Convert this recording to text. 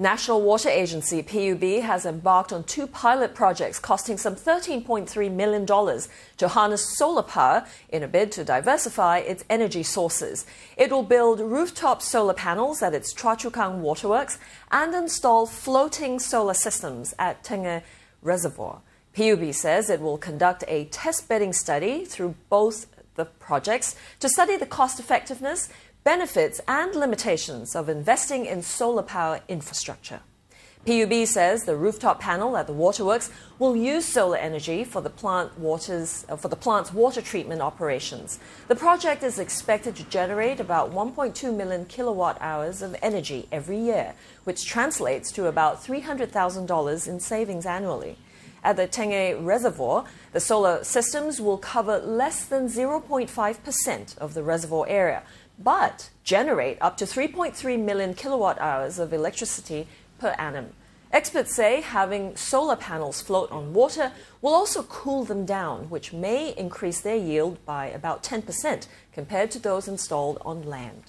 National Water Agency PUB has embarked on two pilot projects costing some $13.3 million to harness solar power in a bid to diversify its energy sources. It will build rooftop solar panels at its Choa Chu Kang waterworks and install floating solar systems at Tengeh Reservoir. PUB says it will conduct a test bedding study through both the projects to study the cost effectiveness, benefits and limitations of investing in solar power infrastructure. PUB says the rooftop panel at the waterworks will use solar energy for the plant waters uh, for the plant's water treatment operations. The project is expected to generate about 1.2 million kilowatt hours of energy every year, which translates to about $300,000 in savings annually. At the Tengeh Reservoir, the solar systems will cover less than 0.5% of the reservoir area, but generate up to 3.3 million kilowatt hours of electricity per annum. Experts say having solar panels float on water will also cool them down, which may increase their yield by about 10% compared to those installed on land.